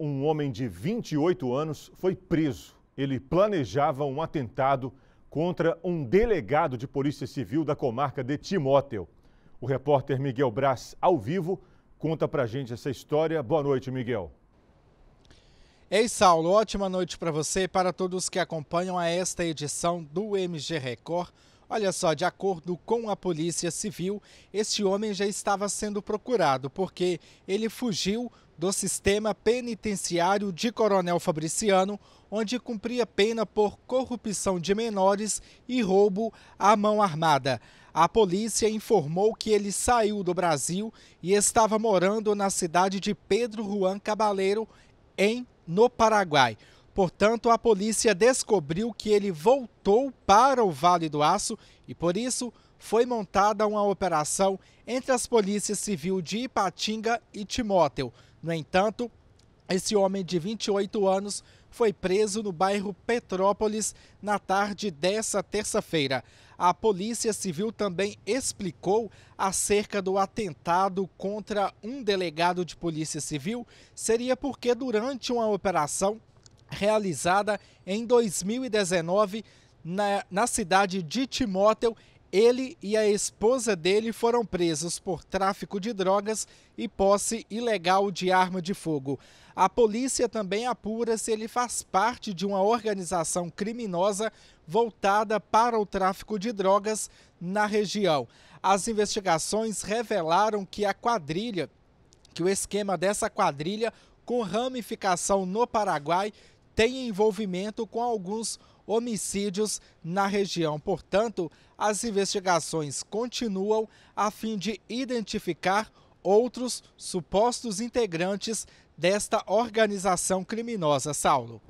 Um homem de 28 anos foi preso. Ele planejava um atentado contra um delegado de Polícia Civil da comarca de Timóteo. O repórter Miguel Braz, ao vivo, conta pra gente essa história. Boa noite, Miguel. Ei, Saulo, ótima noite para você e para todos que acompanham a esta edição do MG Record. Olha só, de acordo com a Polícia Civil, este homem já estava sendo procurado porque ele fugiu do sistema penitenciário de Coronel Fabriciano, onde cumpria pena por corrupção de menores e roubo à mão armada. A polícia informou que ele saiu do Brasil e estava morando na cidade de Pedro Juan Cabaleiro, em no Paraguai. Portanto, a polícia descobriu que ele voltou para o Vale do Aço e, por isso, foi montada uma operação entre as polícias civil de Ipatinga e Timóteo. No entanto, esse homem de 28 anos foi preso no bairro Petrópolis na tarde dessa terça-feira. A Polícia Civil também explicou acerca do atentado contra um delegado de Polícia Civil. Seria porque, durante uma operação realizada em 2019 na, na cidade de Timóteo, ele e a esposa dele foram presos por tráfico de drogas e posse ilegal de arma de fogo. A polícia também apura se ele faz parte de uma organização criminosa voltada para o tráfico de drogas na região. As investigações revelaram que a quadrilha, que o esquema dessa quadrilha com ramificação no Paraguai tem envolvimento com alguns homicídios na região. Portanto, as investigações continuam a fim de identificar outros supostos integrantes desta organização criminosa. Saulo.